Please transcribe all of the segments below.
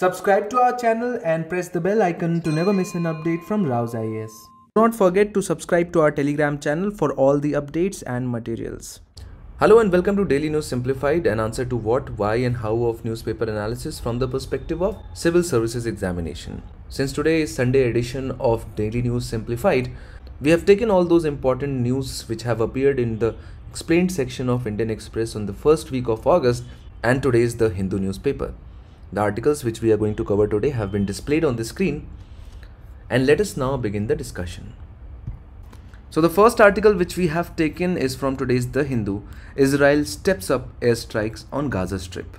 Subscribe to our channel and press the bell icon to never miss an update from Rau's IAS. Do not forget to subscribe to our Telegram channel for all the updates and materials. Hello and welcome to Daily News Simplified, an answer to what, why, and how of newspaper analysis from the perspective of civil services examination. Since today is Sunday edition of Daily News Simplified, we have taken all those important news which have appeared in the explained section of Indian Express on the first week of August and today is the Hindu newspaper. The articles which we are going to cover today have been displayed on the screen and let us now begin the discussion. So the first article which we have taken is from today's The Hindu. Israel steps up airstrikes on Gaza Strip.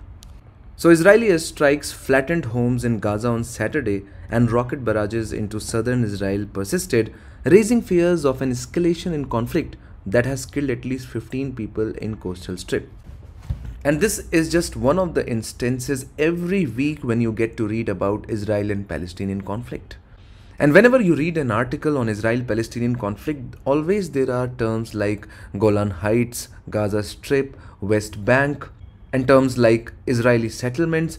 So Israeli airstrikes flattened homes in Gaza on Saturday and rocket barrages into southern Israel persisted, raising fears of an escalation in conflict that has killed at least 15 people in coastal strip. And this is just one of the instances every week when you get to read about Israel and Palestinian conflict. And whenever you read an article on Israel Palestinian conflict, always there are terms like Golan Heights, Gaza Strip, West Bank, and terms like Israeli settlements.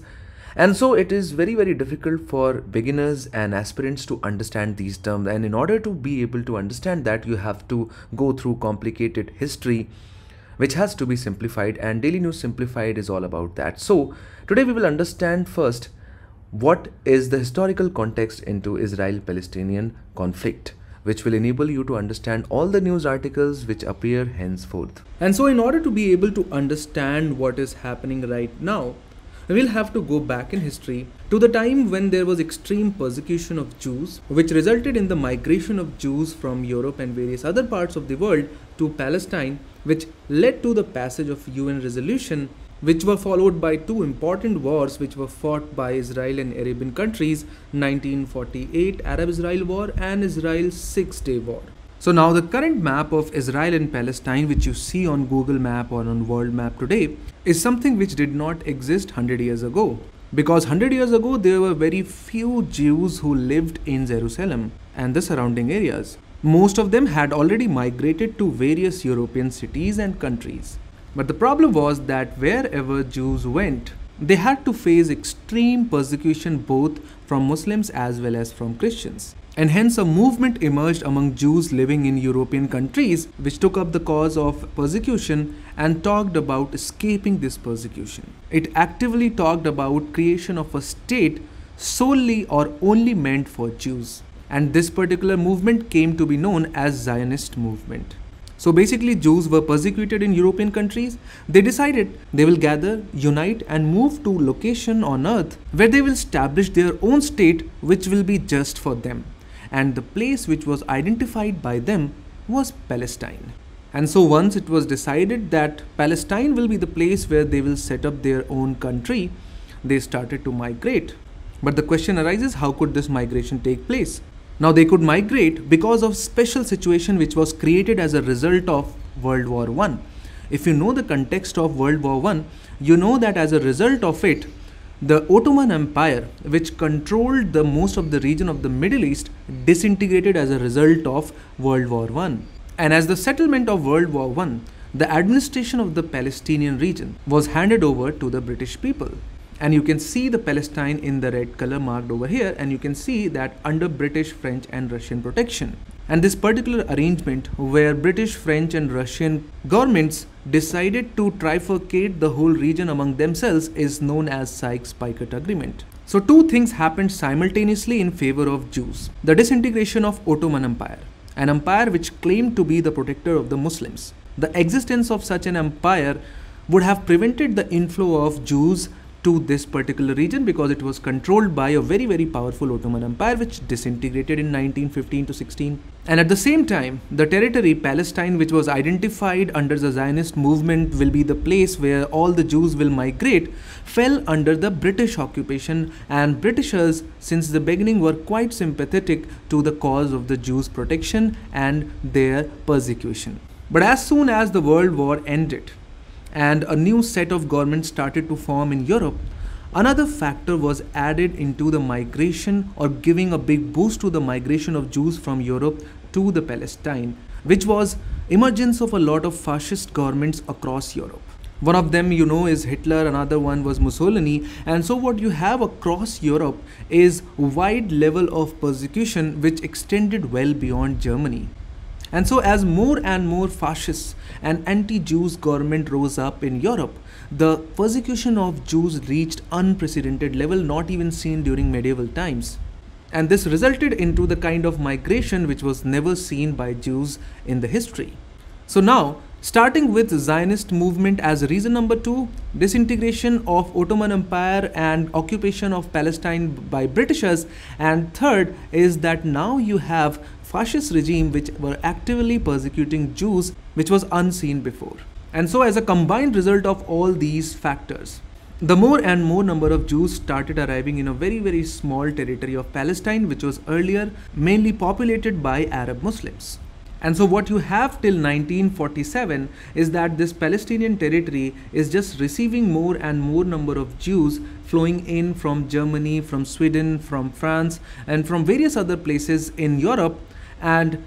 And so it is very, very difficult for beginners and aspirants to understand these terms. And in order to be able to understand that, you have to go through complicated history, which has to be simplified. And Daily News Simplified is all about that. So today we will understand first what is the historical context into Israel-Palestinian conflict which will enable you to understand all the news articles which appear henceforth. And so in order to be able to understand what is happening right now, we'll have to go back in history to the time when there was extreme persecution of Jews, which resulted in the migration of Jews from Europe and various other parts of the world to Palestine, which led to the passage of UN resolution which were followed by two important wars which were fought by Israel and Arabian countries 1948 Arab Israel War and Israel Six Day War. So now the current map of Israel and Palestine which you see on Google map or on world map today is something which did not exist 100 years ago because 100 years ago there were very few Jews who lived in Jerusalem and the surrounding areas. Most of them had already migrated to various European cities and countries. But the problem was that wherever Jews went, they had to face extreme persecution both from Muslims as well as from Christians. And hence a movement emerged among Jews living in European countries which took up the cause of persecution and talked about escaping this persecution. It actively talked about creation of a state solely or only meant for Jews. And this particular movement came to be known as Zionist movement. So basically, Jews were persecuted in European countries. They decided they will gather, unite, and move to location on earth where they will establish their own state, which will be just for them. And the place which was identified by them was Palestine. And so once it was decided that Palestine will be the place where they will set up their own country, they started to migrate. But the question arises, how could this migration take place? Now they could migrate because of special situation which was created as a result of World War I. If you know the context of World War I, you know that as a result of it, the Ottoman Empire, which controlled the most of the region of the Middle East, disintegrated as a result of World War I. And as the settlement of World War I, the administration of the Palestinian region was handed over to the British people and you can see the Palestine in the red color marked over here and you can see that under British, French and Russian protection. And this particular arrangement where British, French and Russian governments decided to trifurcate the whole region among themselves is known as Sykes-Picot Agreement. So two things happened simultaneously in favor of Jews. The disintegration of Ottoman Empire, an empire which claimed to be the protector of the Muslims. The existence of such an empire would have prevented the inflow of Jews to this particular region because it was controlled by a very very powerful Ottoman Empire which disintegrated in 1915 to 16 and at the same time the territory Palestine which was identified under the Zionist movement will be the place where all the Jews will migrate fell under the British occupation. And Britishers since the beginning were quite sympathetic to the cause of the Jews protection and their persecution. But as soon as the world war ended and a new set of governments started to form in Europe, another factor was added into the migration or giving a big boost to the migration of Jews from Europe to the Palestine, which was emergence of a lot of fascist governments across Europe. One of them, you know, is Hitler, another one was Mussolini. And so, what you have across Europe is wide level of persecution which extended well beyond Germany. And so, as more and more fascist and anti Jews government rose up in Europe, the persecution of Jews reached unprecedented level not even seen during medieval times. And this resulted into the kind of migration which was never seen by Jews in the history. So now Starting with Zionist movement as reason number two, disintegration of Ottoman Empire and occupation of Palestine by Britishers, and third is that now you have fascist regime which were actively persecuting Jews, which was unseen before. And so, as a combined result of all these factors, the more and more number of Jews started arriving in a very very small territory of Palestine, which was earlier mainly populated by Arab Muslims. And so, what you have till 1947 is that this Palestinian territory is just receiving more and more number of Jews flowing in from Germany, from Sweden, from France, and from various other places in Europe. And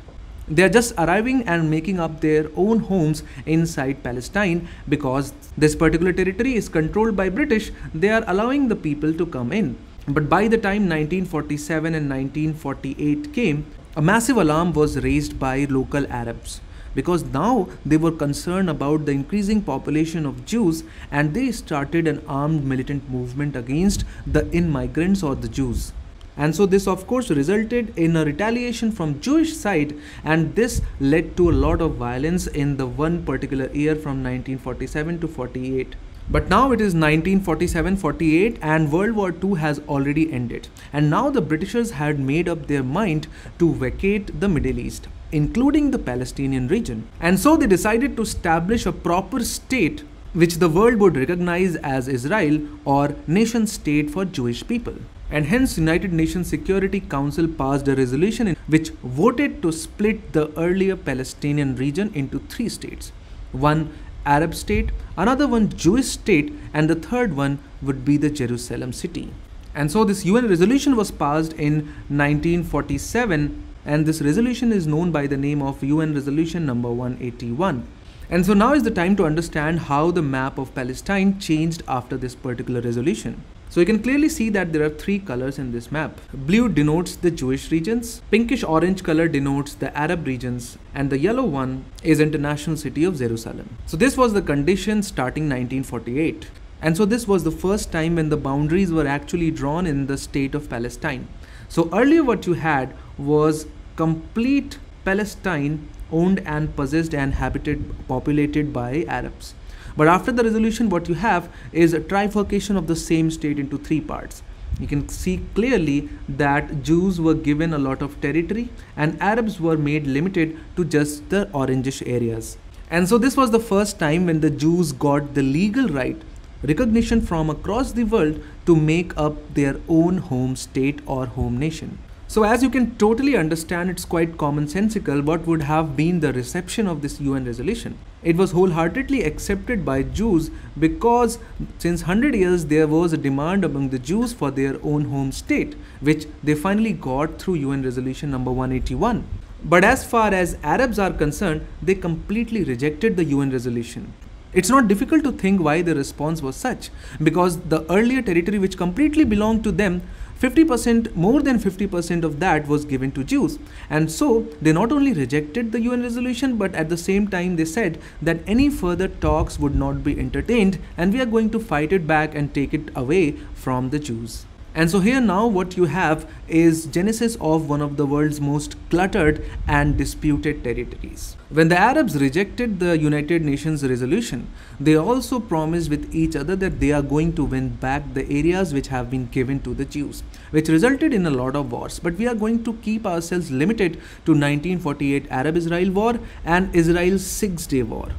they're just arriving and making up their own homes inside Palestine because this particular territory is controlled by British. They are allowing the people to come in. But by the time 1947 and 1948 came, a massive alarm was raised by local Arabs because now they were concerned about the increasing population of Jews and they started an armed militant movement against the immigrants or the Jews. And so this of course resulted in a retaliation from Jewish side and this led to a lot of violence in the one particular year from 1947 to 48. But now it is 1947-48 and World War II has already ended. And now the Britishers had made up their mind to vacate the Middle East, including the Palestinian region. And so they decided to establish a proper state which the world would recognize as Israel or nation state for Jewish people. And hence United Nations Security Council passed a resolution which voted to split the earlier Palestinian region into three states. One Arab state, another one Jewish state, and the third one would be the Jerusalem city. And so this UN resolution was passed in 1947 and this resolution is known by the name of UN resolution number 181. And so now is the time to understand how the map of Palestine changed after this particular resolution. So you can clearly see that there are three colors in this map. Blue denotes the Jewish regions, pinkish orange color denotes the Arab regions, and the yellow one is international city of Jerusalem. So this was the condition starting 1948. And so this was the first time when the boundaries were actually drawn in the state of Palestine. So earlier what you had was complete Palestine owned and possessed and habited populated by Arabs. But after the resolution, what you have is a trifurcation of the same state into three parts. You can see clearly that Jews were given a lot of territory and Arabs were made limited to just the orangish areas. And so this was the first time when the Jews got the legal right, recognition from across the world to make up their own home state or home nation. So as you can totally understand, it's quite commonsensical what would have been the reception of this UN resolution. It was wholeheartedly accepted by Jews because since 100 years there was a demand among the Jews for their own home state, which they finally got through UN resolution number 181. But as far as Arabs are concerned, they completely rejected the UN resolution. It's not difficult to think why the response was such, because the earlier territory which completely belonged to them 50% more than 50% of that was given to Jews. And so they not only rejected the UN resolution but at the same time they said that any further talks would not be entertained and we are going to fight it back and take it away from the Jews and so here now what you have is genesis of one of the world's most cluttered and disputed territories. When the Arabs rejected the United Nations resolution, they also promised with each other that they are going to win back the areas which have been given to the Jews, which resulted in a lot of wars. But we are going to keep ourselves limited to 1948 Arab-Israel war and Israel's Six-Day War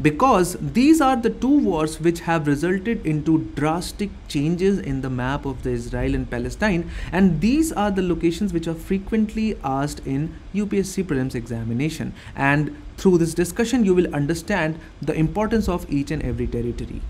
because these are the two wars which have resulted into drastic changes in the map of the Israel and Palestine and these are the locations which are frequently asked in UPSC prelims examination and through this discussion you will understand the importance of each and every territory.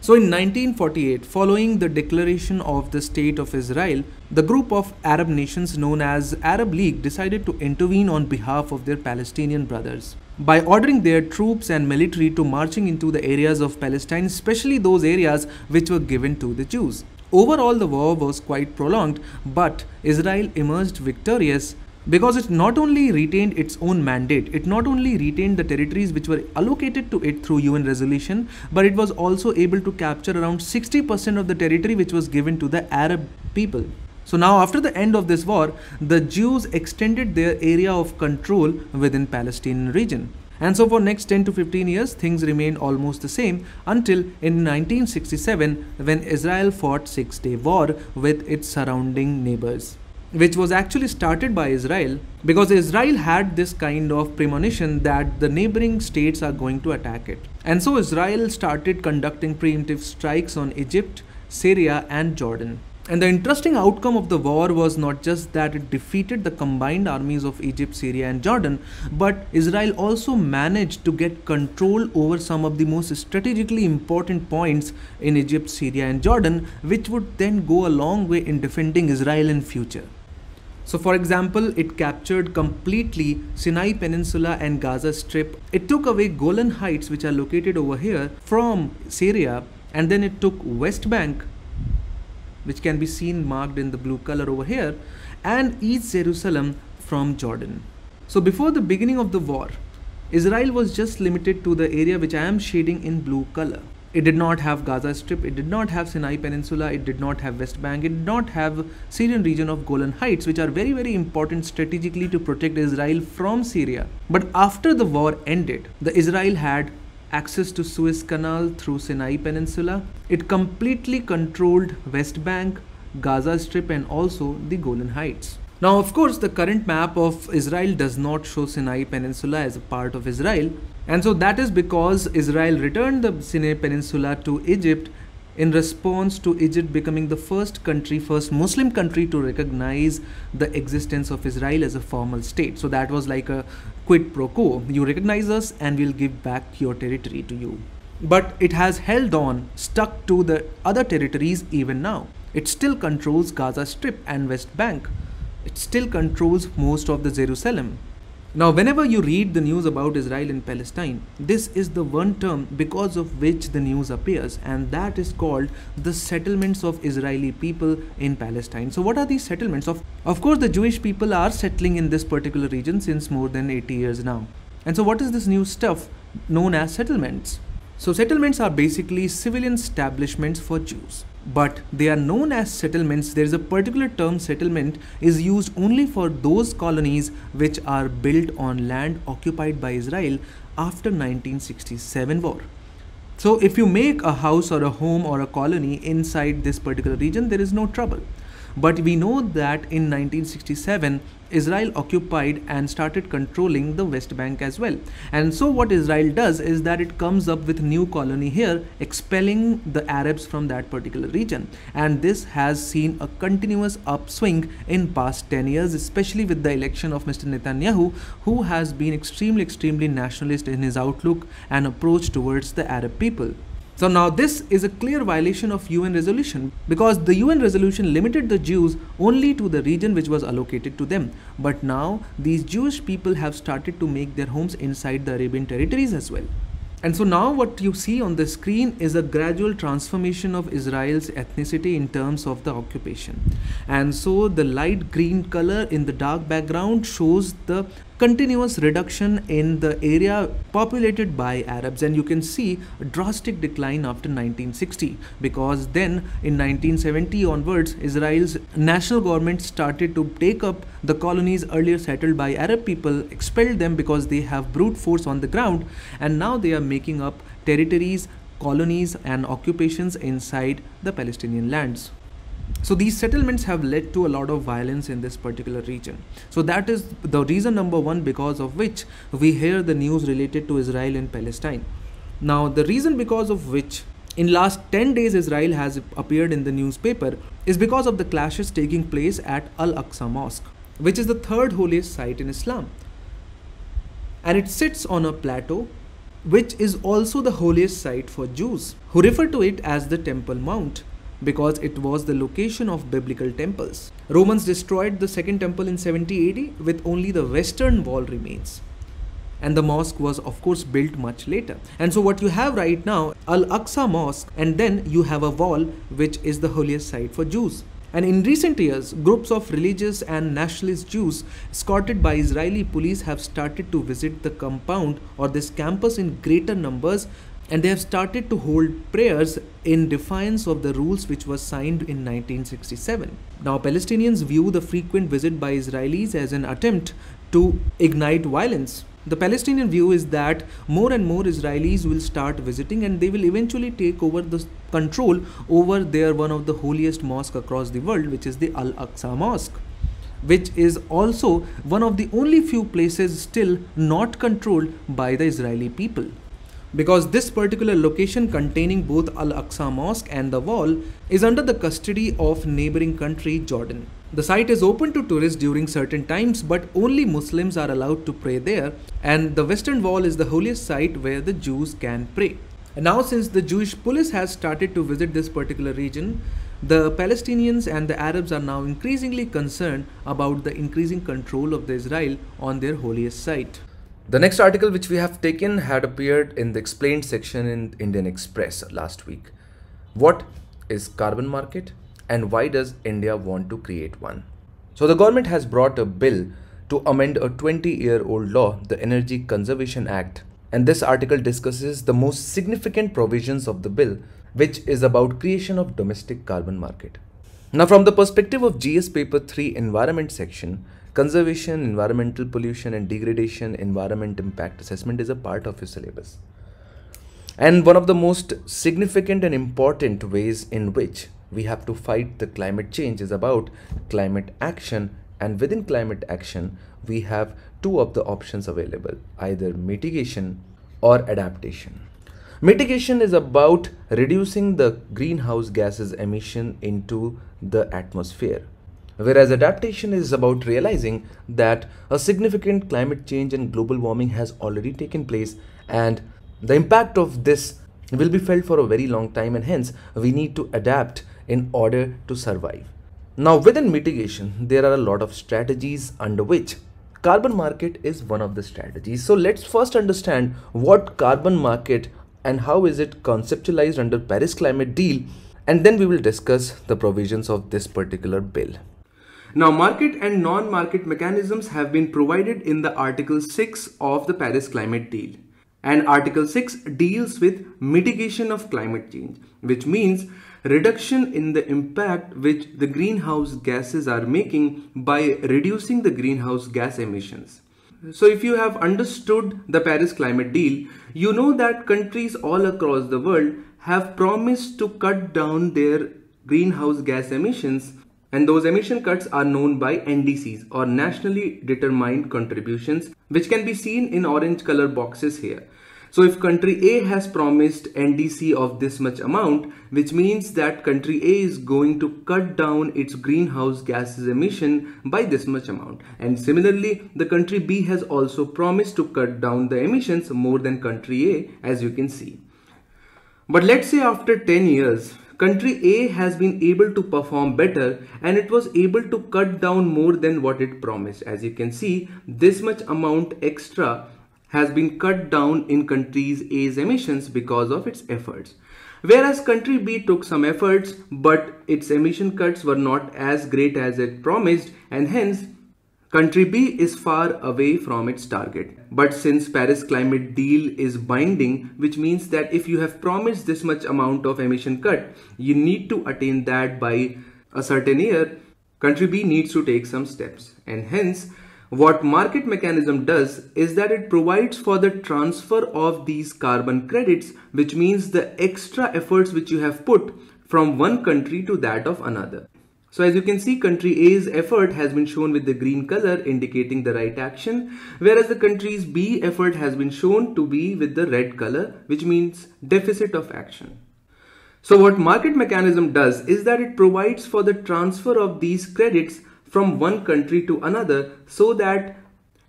So in 1948, following the declaration of the State of Israel, the group of Arab nations known as Arab League decided to intervene on behalf of their Palestinian brothers. By ordering their troops and military to marching into the areas of Palestine, especially those areas which were given to the Jews. Overall, the war was quite prolonged, but Israel emerged victorious because it not only retained its own mandate, it not only retained the territories which were allocated to it through UN resolution, but it was also able to capture around 60% of the territory which was given to the Arab people. So now after the end of this war, the Jews extended their area of control within Palestinian region. And so for next 10 to 15 years, things remained almost the same until in 1967 when Israel fought Six-Day War with its surrounding neighbors which was actually started by Israel because Israel had this kind of premonition that the neighboring states are going to attack it. And so Israel started conducting preemptive strikes on Egypt, Syria, and Jordan. And the interesting outcome of the war was not just that it defeated the combined armies of Egypt, Syria, and Jordan, but Israel also managed to get control over some of the most strategically important points in Egypt, Syria, and Jordan, which would then go a long way in defending Israel in future. So, for example, it captured completely Sinai Peninsula and Gaza Strip. It took away Golan Heights, which are located over here, from Syria, and then it took West Bank which can be seen marked in the blue color over here, and East Jerusalem from Jordan. So before the beginning of the war, Israel was just limited to the area which I am shading in blue color. It did not have Gaza Strip, it did not have Sinai Peninsula, it did not have West Bank, it did not have Syrian region of Golan Heights, which are very, very important strategically to protect Israel from Syria. But after the war ended, the Israel had access to Suez Canal through Sinai Peninsula. It completely controlled West Bank, Gaza Strip and also the Golan Heights. Now, of course, the current map of Israel does not show Sinai Peninsula as a part of Israel. And so that is because Israel returned the Sinai Peninsula to Egypt in response to Egypt becoming the first country, first Muslim country to recognize the existence of Israel as a formal state. So that was like a quid pro quo. You recognize us and we'll give back your territory to you. But it has held on, stuck to the other territories even now. It still controls Gaza Strip and West Bank. It still controls most of the Jerusalem. Now, whenever you read the news about Israel and Palestine, this is the one term because of which the news appears, and that is called the settlements of Israeli people in Palestine. So, what are these settlements? Of, of course, the Jewish people are settling in this particular region since more than 80 years now. And so, what is this new stuff known as settlements? So, settlements are basically civilian establishments for Jews but they are known as settlements. There is a particular term settlement is used only for those colonies which are built on land occupied by Israel after 1967 war. So if you make a house or a home or a colony inside this particular region, there is no trouble. But we know that in 1967, Israel occupied and started controlling the West Bank as well. And so what Israel does is that it comes up with new colony here, expelling the Arabs from that particular region. And this has seen a continuous upswing in past 10 years, especially with the election of Mr. Netanyahu, who has been extremely, extremely nationalist in his outlook and approach towards the Arab people. So now this is a clear violation of UN resolution because the UN resolution limited the Jews only to the region which was allocated to them. But now these Jewish people have started to make their homes inside the Arabian territories as well. And so now what you see on the screen is a gradual transformation of Israel's ethnicity in terms of the occupation. And so the light green color in the dark background shows the continuous reduction in the area populated by Arabs and you can see a drastic decline after 1960 because then in 1970 onwards Israel's national government started to take up the colonies earlier settled by Arab people expelled them because they have brute force on the ground and now they are making up territories colonies and occupations inside the Palestinian lands. So these settlements have led to a lot of violence in this particular region. So that is the reason number one because of which we hear the news related to Israel and Palestine. Now the reason because of which in last 10 days Israel has appeared in the newspaper is because of the clashes taking place at Al-Aqsa Mosque, which is the third holiest site in Islam. And it sits on a plateau which is also the holiest site for Jews, who refer to it as the Temple Mount because it was the location of biblical temples. Romans destroyed the second temple in 70 AD with only the western wall remains. and the mosque was of course built much later. And so what you have right now, Al-Aqsa Mosque, and then you have a wall which is the holiest site for Jews. And in recent years, groups of religious and nationalist Jews escorted by Israeli police have started to visit the compound or this campus in greater numbers and they have started to hold prayers in defiance of the rules which was signed in 1967. Now Palestinians view the frequent visit by Israelis as an attempt to ignite violence. The Palestinian view is that more and more Israelis will start visiting and they will eventually take over the control over their one of the holiest mosque across the world which is the Al-Aqsa Mosque which is also one of the only few places still not controlled by the Israeli people because this particular location containing both Al-Aqsa Mosque and the wall is under the custody of neighboring country Jordan. The site is open to tourists during certain times but only Muslims are allowed to pray there and the western wall is the holiest site where the Jews can pray. And now since the Jewish police has started to visit this particular region, the Palestinians and the Arabs are now increasingly concerned about the increasing control of the Israel on their holiest site. The next article which we have taken had appeared in the explained section in Indian Express last week. What is carbon market and why does India want to create one? So the government has brought a bill to amend a 20 year old law, the Energy Conservation Act. And this article discusses the most significant provisions of the bill, which is about creation of domestic carbon market. Now from the perspective of GS paper 3 environment section, Conservation, environmental pollution and degradation, environment impact assessment is a part of your syllabus. And one of the most significant and important ways in which we have to fight the climate change is about climate action. And within climate action, we have two of the options available, either mitigation or adaptation. Mitigation is about reducing the greenhouse gases emission into the atmosphere Whereas adaptation is about realizing that a significant climate change and global warming has already taken place and the impact of this will be felt for a very long time and hence we need to adapt in order to survive. Now within mitigation there are a lot of strategies under which carbon market is one of the strategies. So let's first understand what carbon market and how is it conceptualized under Paris climate deal and then we will discuss the provisions of this particular bill. Now, market and non-market mechanisms have been provided in the Article 6 of the Paris Climate Deal. And Article 6 deals with mitigation of climate change, which means reduction in the impact which the greenhouse gases are making by reducing the greenhouse gas emissions. So if you have understood the Paris Climate Deal, you know that countries all across the world have promised to cut down their greenhouse gas emissions and those emission cuts are known by NDCs or nationally determined contributions which can be seen in orange color boxes here. So if country A has promised NDC of this much amount, which means that country A is going to cut down its greenhouse gases emission by this much amount. And similarly, the country B has also promised to cut down the emissions more than country A as you can see. But let's say after 10 years, country A has been able to perform better and it was able to cut down more than what it promised. As you can see, this much amount extra has been cut down in countries A's emissions because of its efforts. Whereas country B took some efforts but its emission cuts were not as great as it promised and hence Country B is far away from its target. But since Paris climate deal is binding, which means that if you have promised this much amount of emission cut, you need to attain that by a certain year, country B needs to take some steps. And hence, what market mechanism does is that it provides for the transfer of these carbon credits, which means the extra efforts which you have put from one country to that of another. So as you can see, country A's effort has been shown with the green color indicating the right action, whereas the country's B effort has been shown to be with the red color, which means deficit of action. So what market mechanism does is that it provides for the transfer of these credits from one country to another so that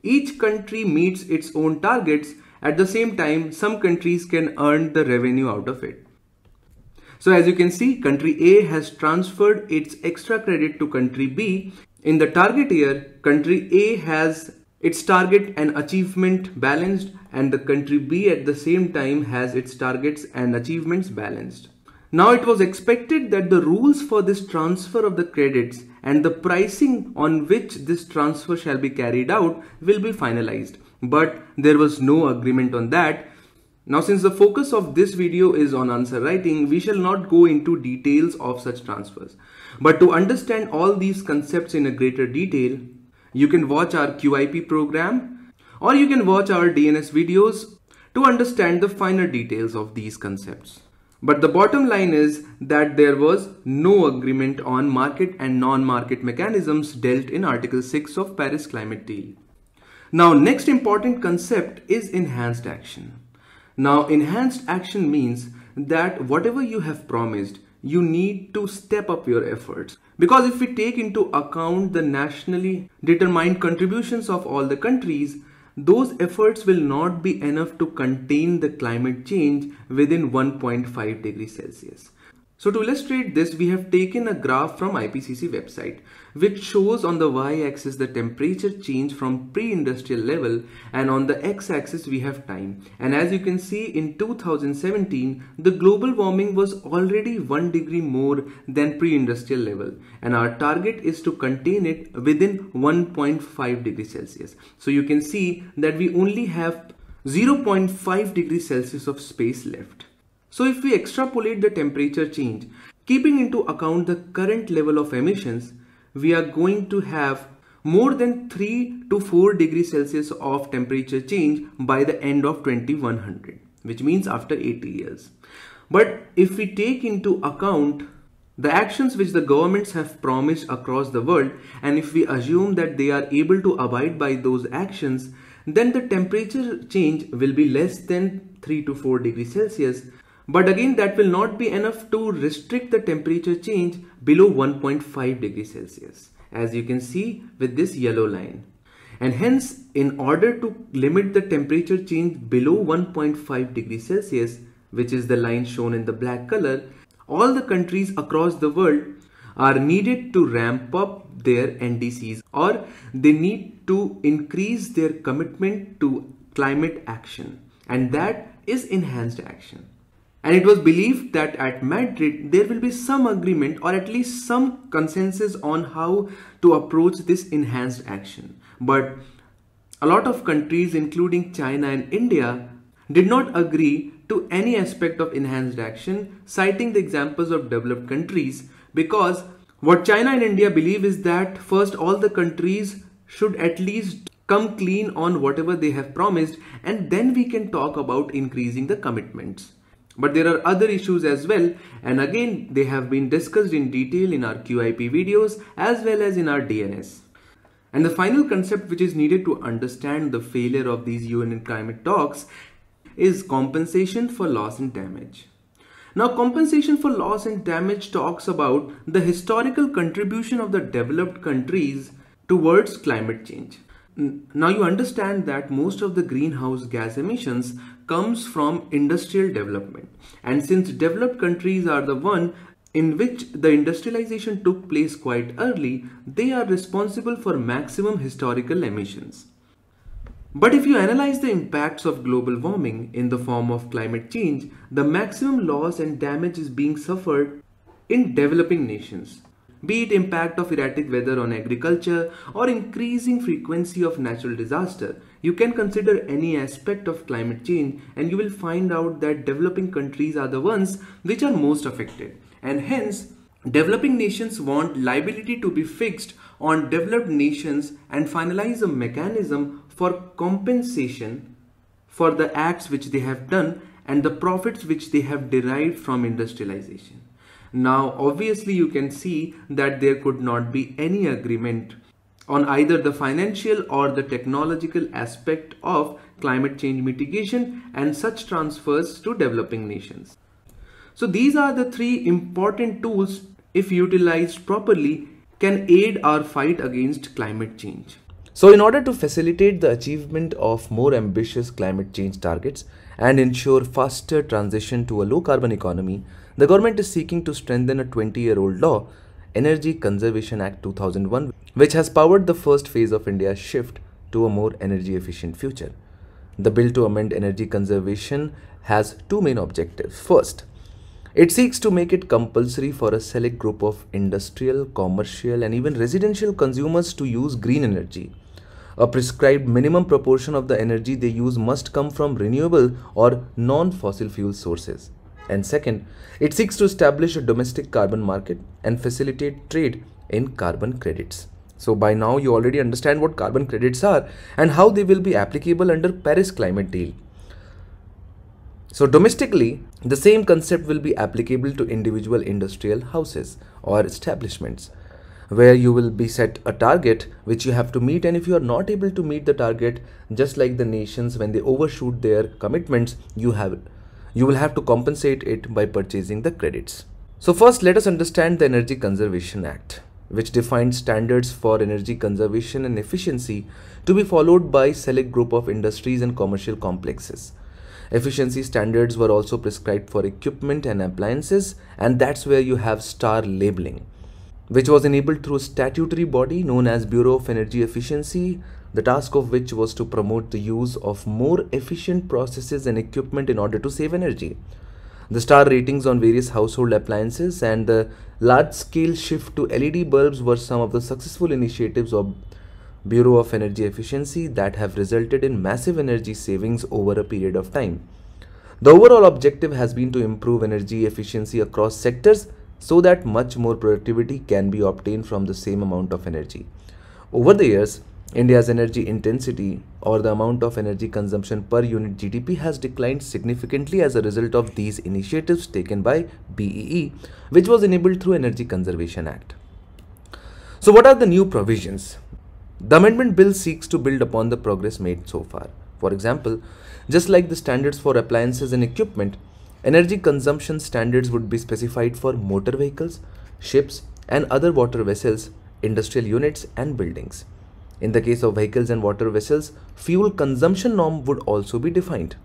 each country meets its own targets at the same time some countries can earn the revenue out of it. So as you can see, country A has transferred its extra credit to country B. In the target year, country A has its target and achievement balanced and the country B at the same time has its targets and achievements balanced. Now it was expected that the rules for this transfer of the credits and the pricing on which this transfer shall be carried out will be finalized. But there was no agreement on that. Now since the focus of this video is on answer writing, we shall not go into details of such transfers. But to understand all these concepts in a greater detail, you can watch our QIP program or you can watch our DNS videos to understand the finer details of these concepts. But the bottom line is that there was no agreement on market and non-market mechanisms dealt in Article 6 of Paris Climate Deal. Now next important concept is enhanced action. Now enhanced action means that whatever you have promised, you need to step up your efforts. Because if we take into account the nationally determined contributions of all the countries, those efforts will not be enough to contain the climate change within 1.5 degrees Celsius. So to illustrate this, we have taken a graph from IPCC website, which shows on the y-axis the temperature change from pre-industrial level and on the x-axis we have time. And as you can see in 2017, the global warming was already 1 degree more than pre-industrial level and our target is to contain it within 1.5 degrees Celsius. So you can see that we only have 0.5 degrees Celsius of space left. So if we extrapolate the temperature change, keeping into account the current level of emissions, we are going to have more than 3 to 4 degrees Celsius of temperature change by the end of 2100, which means after 80 years. But if we take into account the actions which the governments have promised across the world and if we assume that they are able to abide by those actions, then the temperature change will be less than 3 to 4 degrees Celsius but again, that will not be enough to restrict the temperature change below 1.5 degrees Celsius, as you can see with this yellow line. And hence, in order to limit the temperature change below 1.5 degrees Celsius, which is the line shown in the black color, all the countries across the world are needed to ramp up their NDCs or they need to increase their commitment to climate action and that is enhanced action and it was believed that at Madrid there will be some agreement or at least some consensus on how to approach this enhanced action. But a lot of countries including China and India did not agree to any aspect of enhanced action citing the examples of developed countries because what China and India believe is that first all the countries should at least come clean on whatever they have promised and then we can talk about increasing the commitments. But there are other issues as well and again they have been discussed in detail in our QIP videos as well as in our DNS. And the final concept which is needed to understand the failure of these UN climate talks is compensation for loss and damage. Now compensation for loss and damage talks about the historical contribution of the developed countries towards climate change. Now you understand that most of the greenhouse gas emissions comes from industrial development. And since developed countries are the one in which the industrialization took place quite early, they are responsible for maximum historical emissions. But if you analyze the impacts of global warming in the form of climate change, the maximum loss and damage is being suffered in developing nations be it impact of erratic weather on agriculture or increasing frequency of natural disaster. You can consider any aspect of climate change and you will find out that developing countries are the ones which are most affected. And hence, developing nations want liability to be fixed on developed nations and finalize a mechanism for compensation for the acts which they have done and the profits which they have derived from industrialization. Now, obviously, you can see that there could not be any agreement on either the financial or the technological aspect of climate change mitigation and such transfers to developing nations. So these are the three important tools if utilized properly can aid our fight against climate change. So in order to facilitate the achievement of more ambitious climate change targets and ensure faster transition to a low carbon economy, the government is seeking to strengthen a 20 year old law, Energy Conservation Act 2001, which has powered the first phase of India's shift to a more energy efficient future. The bill to amend energy conservation has two main objectives. First, it seeks to make it compulsory for a select group of industrial, commercial, and even residential consumers to use green energy. A prescribed minimum proportion of the energy they use must come from renewable or non fossil fuel sources. And second, it seeks to establish a domestic carbon market and facilitate trade in carbon credits. So by now you already understand what carbon credits are and how they will be applicable under Paris climate deal. So domestically, the same concept will be applicable to individual industrial houses or establishments where you will be set a target which you have to meet and if you are not able to meet the target just like the nations when they overshoot their commitments you have you will have to compensate it by purchasing the credits. So first let us understand the Energy Conservation Act which defines standards for energy conservation and efficiency to be followed by select group of industries and commercial complexes. Efficiency standards were also prescribed for equipment and appliances and that's where you have star labeling which was enabled through a statutory body known as Bureau of Energy Efficiency, the task of which was to promote the use of more efficient processes and equipment in order to save energy. The star ratings on various household appliances and the large scale shift to LED bulbs were some of the successful initiatives of Bureau of Energy Efficiency that have resulted in massive energy savings over a period of time. The overall objective has been to improve energy efficiency across sectors so that much more productivity can be obtained from the same amount of energy. Over the years, India's energy intensity or the amount of energy consumption per unit GDP has declined significantly as a result of these initiatives taken by BEE, which was enabled through Energy Conservation Act. So what are the new provisions? The amendment bill seeks to build upon the progress made so far. For example, just like the standards for appliances and equipment, energy consumption standards would be specified for motor vehicles, ships, and other water vessels, industrial units, and buildings. In the case of vehicles and water vessels, fuel consumption norm would also be defined.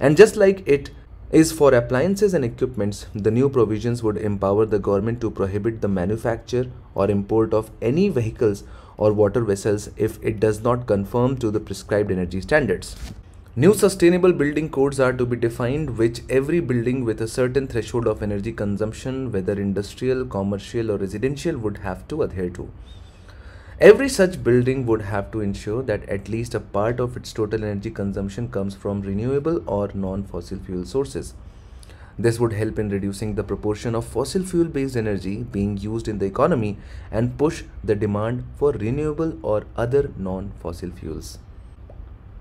And just like it is for appliances and equipments, the new provisions would empower the government to prohibit the manufacture or import of any vehicles or water vessels if it does not conform to the prescribed energy standards. New sustainable building codes are to be defined which every building with a certain threshold of energy consumption whether industrial, commercial or residential would have to adhere to. Every such building would have to ensure that at least a part of its total energy consumption comes from renewable or non fossil fuel sources. This would help in reducing the proportion of fossil fuel based energy being used in the economy and push the demand for renewable or other non fossil fuels.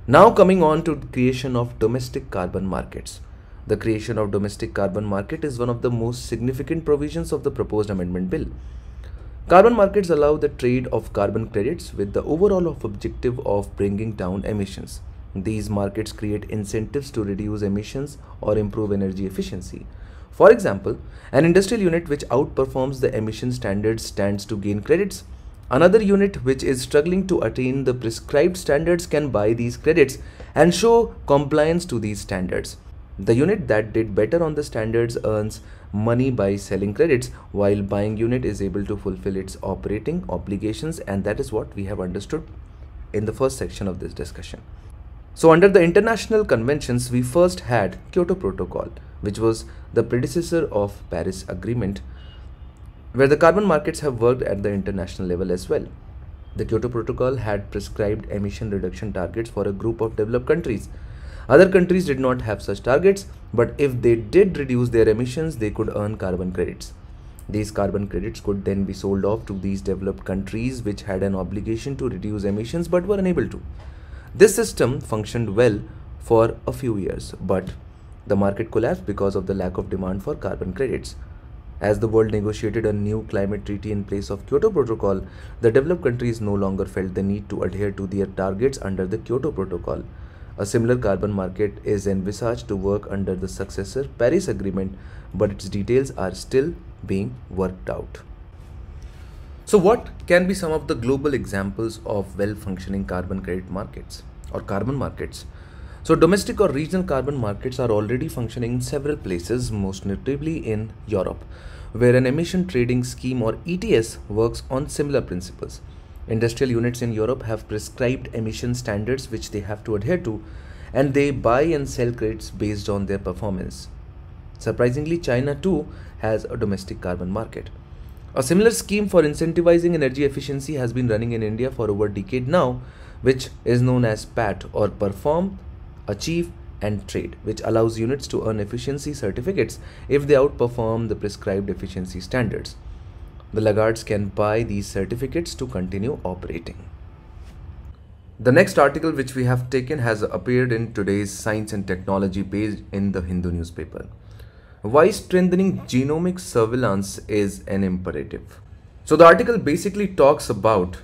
Now coming on to the creation of domestic carbon markets. The creation of domestic carbon market is one of the most significant provisions of the proposed amendment bill. Carbon markets allow the trade of carbon credits with the overall objective of bringing down emissions. These markets create incentives to reduce emissions or improve energy efficiency. For example, an industrial unit which outperforms the emission standards stands to gain credits. Another unit which is struggling to attain the prescribed standards can buy these credits and show compliance to these standards. The unit that did better on the standards earns money by selling credits while buying unit is able to fulfill its operating obligations and that is what we have understood in the first section of this discussion. So under the international conventions we first had Kyoto Protocol which was the predecessor of Paris Agreement where the carbon markets have worked at the international level as well. The Kyoto Protocol had prescribed emission reduction targets for a group of developed countries other countries did not have such targets, but if they did reduce their emissions, they could earn carbon credits. These carbon credits could then be sold off to these developed countries which had an obligation to reduce emissions but were unable to. This system functioned well for a few years, but the market collapsed because of the lack of demand for carbon credits. As the world negotiated a new climate treaty in place of Kyoto Protocol, the developed countries no longer felt the need to adhere to their targets under the Kyoto Protocol. A similar carbon market is envisaged to work under the successor Paris Agreement, but its details are still being worked out. So, what can be some of the global examples of well functioning carbon credit markets or carbon markets? So, domestic or regional carbon markets are already functioning in several places, most notably in Europe, where an emission trading scheme or ETS works on similar principles. Industrial units in Europe have prescribed emission standards which they have to adhere to, and they buy and sell credits based on their performance. Surprisingly, China too has a domestic carbon market. A similar scheme for incentivizing energy efficiency has been running in India for over a decade now, which is known as PAT or Perform, Achieve and Trade, which allows units to earn efficiency certificates if they outperform the prescribed efficiency standards. The laggards can buy these certificates to continue operating. The next article which we have taken has appeared in today's Science and Technology page in the Hindu newspaper. Why strengthening genomic surveillance is an imperative. So the article basically talks about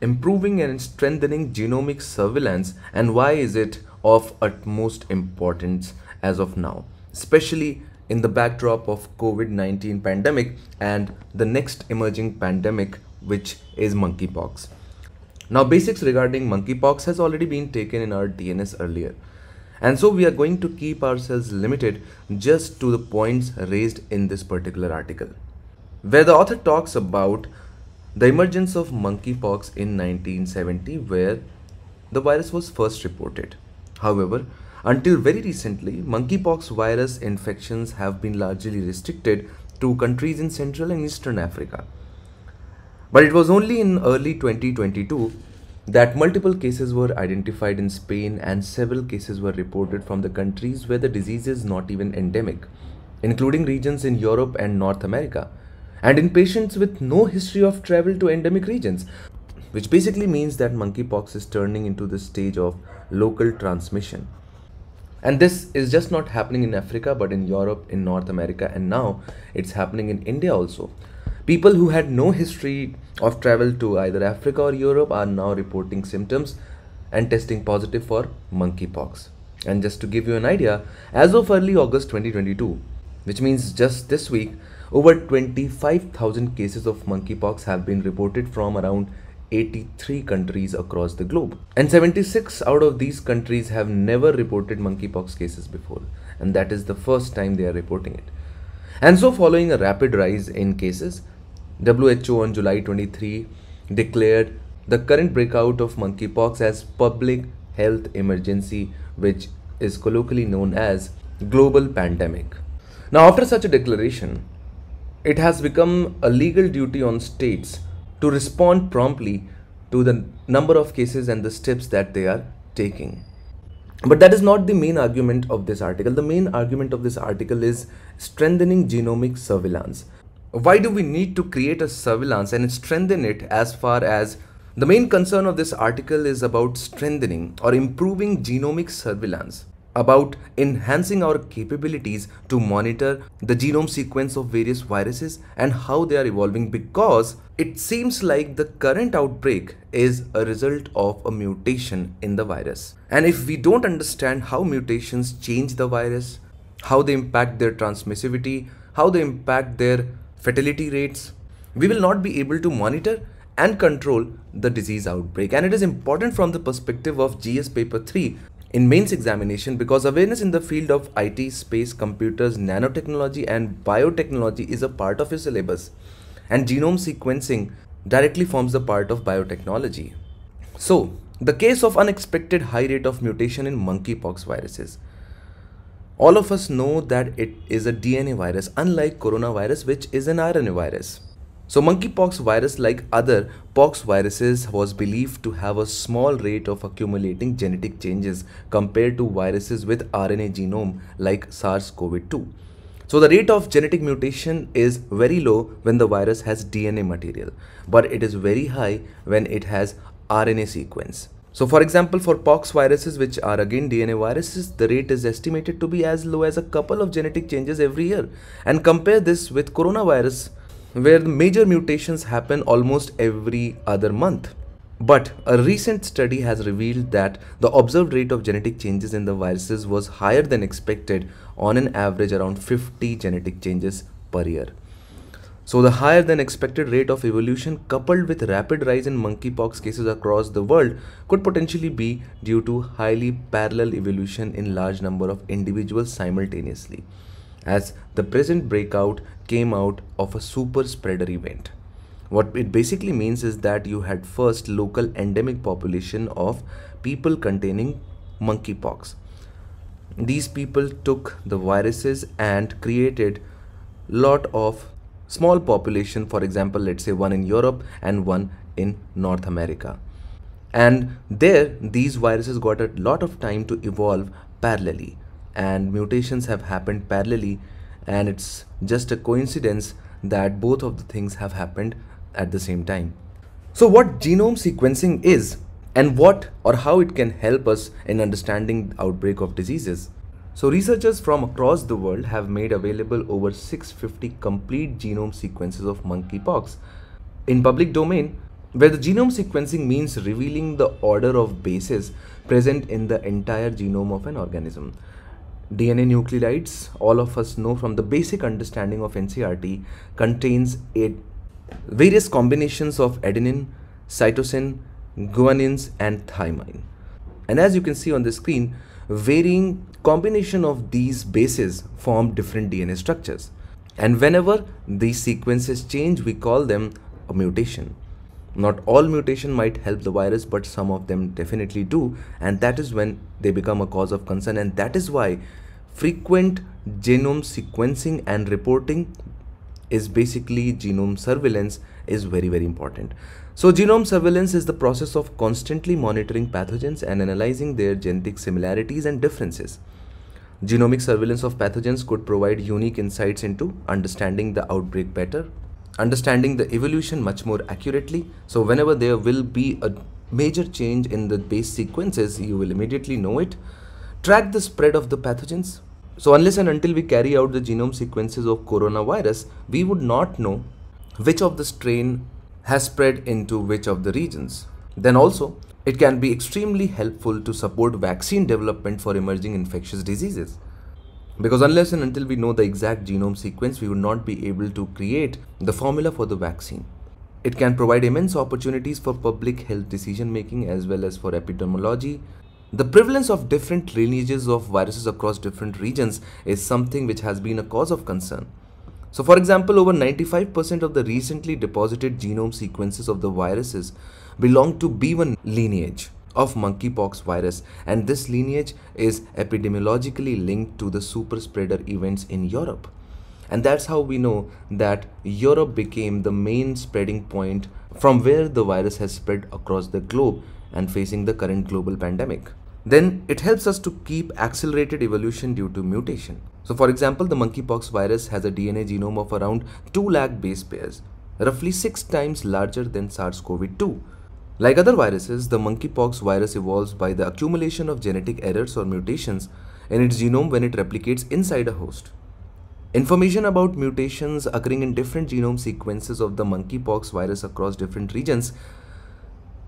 improving and strengthening genomic surveillance and why is it of utmost importance as of now, especially in the backdrop of COVID-19 pandemic and the next emerging pandemic which is monkeypox. Now basics regarding monkeypox has already been taken in our DNS earlier. And so we are going to keep ourselves limited just to the points raised in this particular article. Where the author talks about the emergence of monkeypox in 1970 where the virus was first reported. However, until very recently, monkeypox virus infections have been largely restricted to countries in Central and Eastern Africa. But it was only in early 2022 that multiple cases were identified in Spain and several cases were reported from the countries where the disease is not even endemic, including regions in Europe and North America, and in patients with no history of travel to endemic regions, which basically means that monkeypox is turning into the stage of local transmission. And this is just not happening in Africa, but in Europe, in North America, and now it's happening in India also. People who had no history of travel to either Africa or Europe are now reporting symptoms and testing positive for monkeypox. And just to give you an idea, as of early August 2022, which means just this week, over 25,000 cases of monkeypox have been reported from around 83 countries across the globe. And 76 out of these countries have never reported monkeypox cases before, and that is the first time they are reporting it. And so, following a rapid rise in cases, WHO on July 23 declared the current breakout of monkeypox as public health emergency, which is colloquially known as global pandemic. Now, after such a declaration, it has become a legal duty on states to respond promptly to the number of cases and the steps that they are taking. But that is not the main argument of this article. The main argument of this article is strengthening genomic surveillance. Why do we need to create a surveillance and strengthen it as far as the main concern of this article is about strengthening or improving genomic surveillance about enhancing our capabilities to monitor the genome sequence of various viruses and how they are evolving because it seems like the current outbreak is a result of a mutation in the virus. And if we don't understand how mutations change the virus, how they impact their transmissivity, how they impact their fatality rates, we will not be able to monitor and control the disease outbreak. And it is important from the perspective of GS paper 3 in mains examination because awareness in the field of IT, space, computers, nanotechnology and biotechnology is a part of your syllabus and genome sequencing directly forms the part of biotechnology. So, the case of unexpected high rate of mutation in monkeypox viruses. All of us know that it is a DNA virus unlike coronavirus which is an RNA virus. So monkeypox virus like other pox viruses was believed to have a small rate of accumulating genetic changes compared to viruses with RNA genome like SARS-CoV-2. So the rate of genetic mutation is very low when the virus has DNA material, but it is very high when it has RNA sequence. So for example, for pox viruses, which are again DNA viruses, the rate is estimated to be as low as a couple of genetic changes every year. And compare this with coronavirus, where major mutations happen almost every other month. But a recent study has revealed that the observed rate of genetic changes in the viruses was higher than expected on an average around 50 genetic changes per year. So the higher than expected rate of evolution coupled with rapid rise in monkeypox cases across the world could potentially be due to highly parallel evolution in large number of individuals simultaneously as the present breakout came out of a super spreader event. What it basically means is that you had first local endemic population of people containing monkeypox. These people took the viruses and created lot of small population for example let's say one in Europe and one in North America and there these viruses got a lot of time to evolve parallelly and mutations have happened parallelly and it's just a coincidence that both of the things have happened at the same time. So what genome sequencing is and what or how it can help us in understanding the outbreak of diseases. So researchers from across the world have made available over 650 complete genome sequences of monkeypox in public domain where the genome sequencing means revealing the order of bases present in the entire genome of an organism. DNA nucleotides, all of us know from the basic understanding of NCERT, contains various combinations of adenine, cytosine, guanines and thymine. And as you can see on the screen, varying combination of these bases form different DNA structures. And whenever these sequences change, we call them a mutation. Not all mutation might help the virus, but some of them definitely do. And that is when they become a cause of concern. And that is why frequent genome sequencing and reporting is basically genome surveillance is very, very important. So genome surveillance is the process of constantly monitoring pathogens and analyzing their genetic similarities and differences. Genomic surveillance of pathogens could provide unique insights into understanding the outbreak better, understanding the evolution much more accurately. So whenever there will be a major change in the base sequences, you will immediately know it. Track the spread of the pathogens. So unless and until we carry out the genome sequences of coronavirus, we would not know which of the strain has spread into which of the regions. Then also, it can be extremely helpful to support vaccine development for emerging infectious diseases. Because unless and until we know the exact genome sequence, we would not be able to create the formula for the vaccine. It can provide immense opportunities for public health decision making as well as for epidemiology. The prevalence of different lineages of viruses across different regions is something which has been a cause of concern. So, for example, over 95% of the recently deposited genome sequences of the viruses belong to B1 lineage of monkeypox virus and this lineage is epidemiologically linked to the super spreader events in Europe. And that's how we know that Europe became the main spreading point from where the virus has spread across the globe and facing the current global pandemic. Then it helps us to keep accelerated evolution due to mutation. So for example, the monkeypox virus has a DNA genome of around 2 lakh base pairs, roughly 6 times larger than SARS-CoV-2 like other viruses, the monkeypox virus evolves by the accumulation of genetic errors or mutations in its genome when it replicates inside a host. Information about mutations occurring in different genome sequences of the monkeypox virus across different regions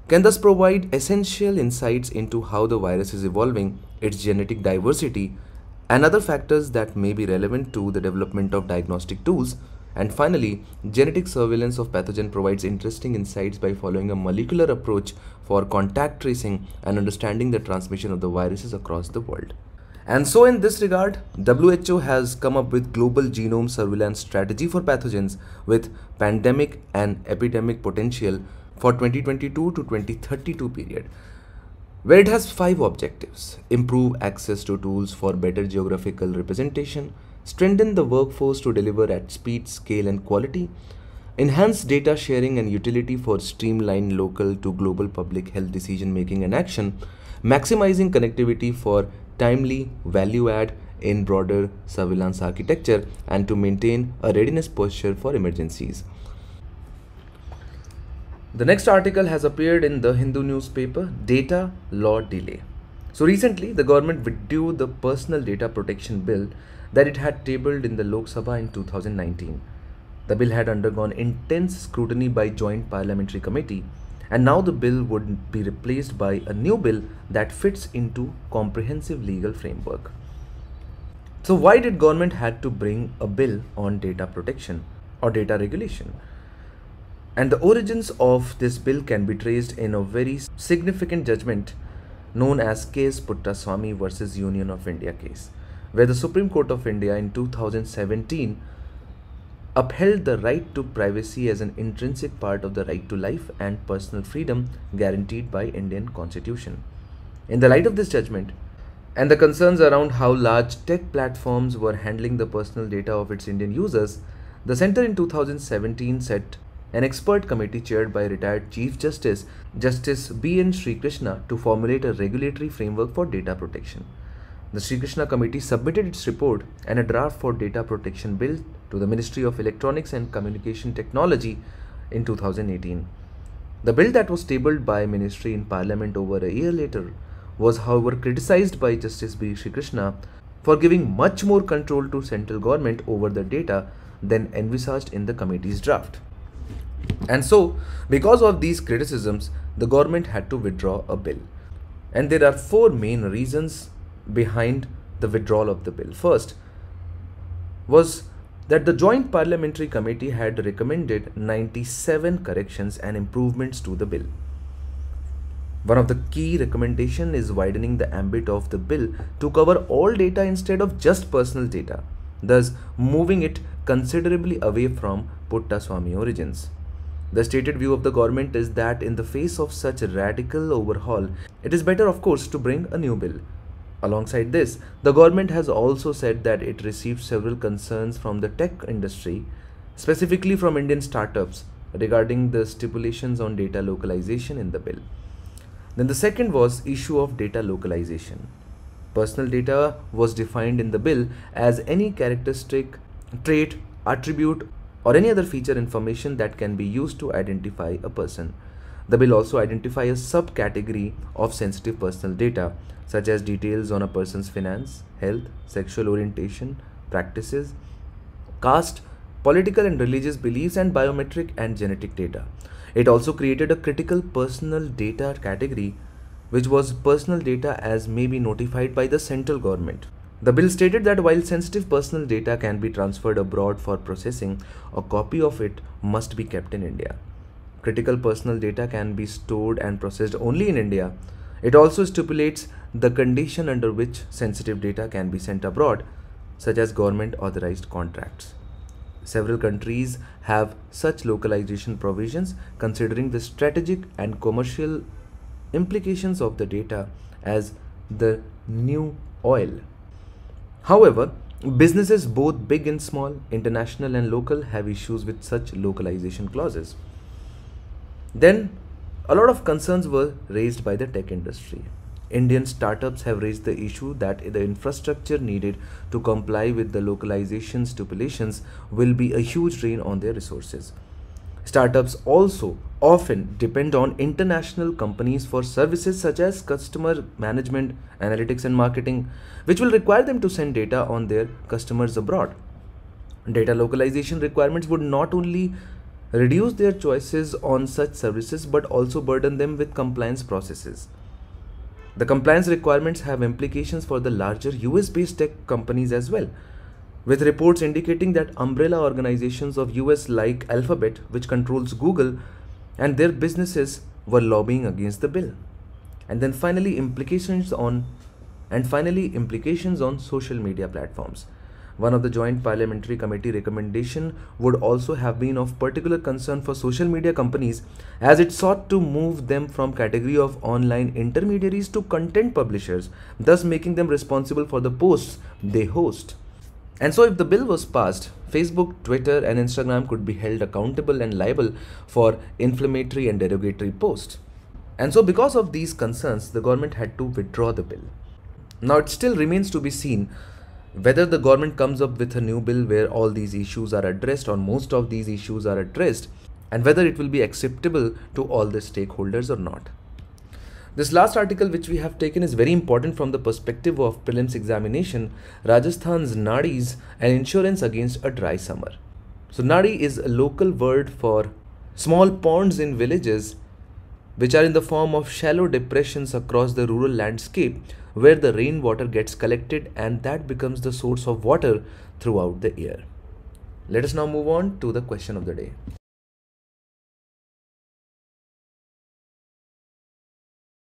can thus provide essential insights into how the virus is evolving, its genetic diversity, and other factors that may be relevant to the development of diagnostic tools and finally, genetic surveillance of pathogen provides interesting insights by following a molecular approach for contact tracing and understanding the transmission of the viruses across the world. And so in this regard, WHO has come up with global genome surveillance strategy for pathogens with pandemic and epidemic potential for 2022 to 2032 period where it has five objectives improve access to tools for better geographical representation strengthen the workforce to deliver at speed, scale, and quality, enhance data sharing and utility for streamlined local to global public health decision making and action, maximizing connectivity for timely value add in broader surveillance architecture, and to maintain a readiness posture for emergencies. The next article has appeared in the Hindu newspaper Data Law Delay. So recently, the government withdrew the Personal Data Protection Bill that it had tabled in the Lok Sabha in 2019. The bill had undergone intense scrutiny by Joint Parliamentary Committee and now the bill would be replaced by a new bill that fits into comprehensive legal framework. So why did government had to bring a bill on data protection or data regulation? And the origins of this bill can be traced in a very significant judgment known as K.S. Puttaswamy versus Union of India case where the Supreme Court of India in 2017 upheld the right to privacy as an intrinsic part of the right to life and personal freedom guaranteed by Indian constitution. In the light of this judgment, and the concerns around how large tech platforms were handling the personal data of its Indian users, the center in 2017 set an expert committee chaired by retired Chief Justice Justice B.N. Srikrishna to formulate a regulatory framework for data protection. The Srikrishna committee submitted its report and a draft for data protection bill to the Ministry of Electronics and Communication Technology in 2018. The bill that was tabled by ministry in parliament over a year later was however criticized by Justice B. Srikrishna for giving much more control to central government over the data than envisaged in the committee's draft. And so, because of these criticisms, the government had to withdraw a bill. And there are four main reasons behind the withdrawal of the bill. First was that the Joint Parliamentary Committee had recommended 97 corrections and improvements to the bill. One of the key recommendations is widening the ambit of the bill to cover all data instead of just personal data, thus moving it considerably away from Puttaswamy origins. The stated view of the government is that in the face of such a radical overhaul, it is better of course to bring a new bill. Alongside this, the government has also said that it received several concerns from the tech industry, specifically from Indian startups, regarding the stipulations on data localization in the bill. Then the second was issue of data localization. Personal data was defined in the bill as any characteristic, trait, attribute or any other feature information that can be used to identify a person. The bill also identifies a subcategory of sensitive personal data such as details on a person's finance, health, sexual orientation, practices, caste, political and religious beliefs and biometric and genetic data. It also created a critical personal data category which was personal data as may be notified by the central government. The bill stated that while sensitive personal data can be transferred abroad for processing, a copy of it must be kept in India. Critical personal data can be stored and processed only in India. It also stipulates the condition under which sensitive data can be sent abroad, such as government authorized contracts. Several countries have such localization provisions considering the strategic and commercial implications of the data as the new oil. However, businesses both big and small, international and local have issues with such localization clauses. Then a lot of concerns were raised by the tech industry. Indian startups have raised the issue that the infrastructure needed to comply with the localization stipulations will be a huge drain on their resources. Startups also often depend on international companies for services such as customer management, analytics, and marketing, which will require them to send data on their customers abroad. Data localization requirements would not only reduce their choices on such services but also burden them with compliance processes. The compliance requirements have implications for the larger US based tech companies as well, with reports indicating that umbrella organizations of US like Alphabet, which controls Google, and their businesses were lobbying against the bill. And then finally implications on and finally implications on social media platforms. One of the Joint Parliamentary Committee recommendation would also have been of particular concern for social media companies as it sought to move them from category of online intermediaries to content publishers, thus making them responsible for the posts they host. And so if the bill was passed, Facebook, Twitter and Instagram could be held accountable and liable for inflammatory and derogatory posts. And so because of these concerns, the government had to withdraw the bill. Now it still remains to be seen whether the government comes up with a new bill where all these issues are addressed or most of these issues are addressed and whether it will be acceptable to all the stakeholders or not. This last article which we have taken is very important from the perspective of prelims examination, Rajasthan's Nadis and insurance against a dry summer. So Nadi is a local word for small ponds in villages which are in the form of shallow depressions across the rural landscape where the rainwater gets collected and that becomes the source of water throughout the year. Let us now move on to the question of the day.